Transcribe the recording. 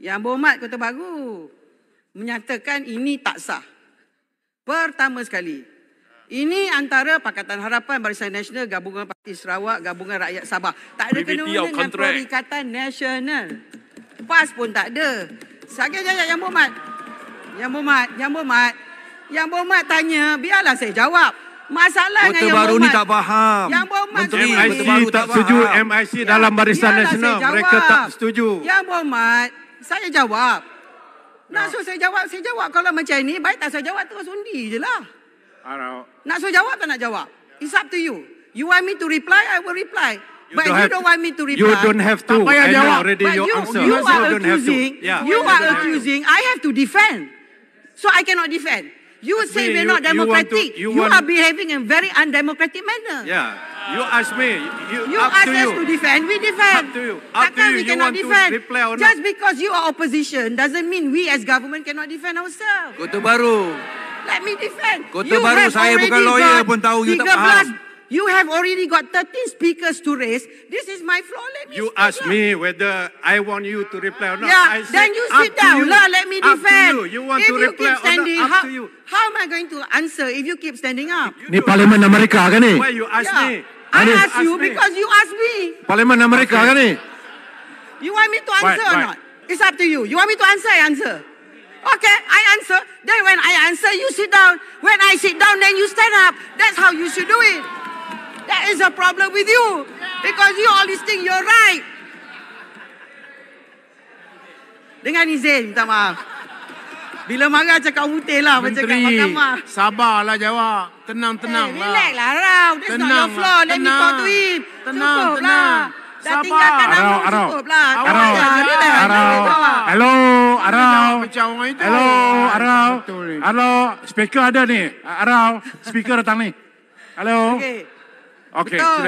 Yang Berhormat Kota Baru menyatakan ini tak sah. Pertama sekali, ini antara Pakatan Harapan Barisan Nasional Gabungan Parti Sarawak Gabungan Rakyat Sabah. Tak ada Privity kena of dengan. Perikatan Nasional. PAS pun tak ada. Sekali jajak Yang Berhormat. Yang Berhormat, Yang Berhormat. Yang Berhormat tanya, biarlah saya jawab. Masalahnya Kota Yang Baru ni tak faham. Yang Berhormat Menteri Baru MIC tak faham. setuju MIC dalam Barisan Nasional mereka tak setuju. Yang Berhormat, saya jawab. Nak suruh saya jawab, saya jawab. Kalau macam ni, baik tak saya jawab, terus undi je lah. Nak suruh jawab tak nak jawab? It's up to you. You want me to reply, I will reply. You But don't you don't want me to reply. You don't have to. Tak payah I jawab. already But your you, answer. you So are have to. accusing, Yeah. you are accusing, I have to defend. So I cannot defend. You say me, we're you- not you want to- democratic. you You, want- are behaving in very undemocratic manner. Yeah. You ask me. You, You up ask to us you. to defend, we defend. Up to you. Up to Takkan you. we You cannot want to defend. reply or not? Just because you are opposition doesn't mean we as government cannot defend ourselves. Kota Baru. Let me defend. Kota Baru, have saya bukan lawyer pun tahu you tak 13 faham. You have already got 13 speakers to raise. This is my floor. Let me You speak ask lah. me whether I want you to reply or not. Yeah, I said, then you sit down you. lah. Let me Up to defend. you. You want if to you reply keep or standing, not? Up how, to you. how am I going to answer if you keep standing up? You Ni do- Parlimen Amerika kan ni? Why you ask Yeah. me? I Ani, ask you ask me. because you ask me. Parlimen Amerika Okay. kan ni? You want me to answer Right, or right. not? It's up to you. You want me to answer, I answer. Okay, I answer. Then when I answer, you sit down. When I sit down, then you stand up. That's how you should do it. That is a problem with you. Because you always think you're right. Dengan izin, minta maaf. Bila marah cakap mutih lah macam kat Menteri, mahkamah. sabarlah jawab. Tenang-tenang Eh, lah. relax lah, Rau. That's not your Tenang floor. lah, Let me tenang. talk to him. Tenang, cukup tenang. lah. Dah Sabar. tinggalkan Arau, Arau, Arau. cukup lah. Arau. Arau. Hello, Arau. Itu. Hello, Arau. Hello, speaker ada ni. Arau, speaker datang ni. Hello. Okey. Okay, no.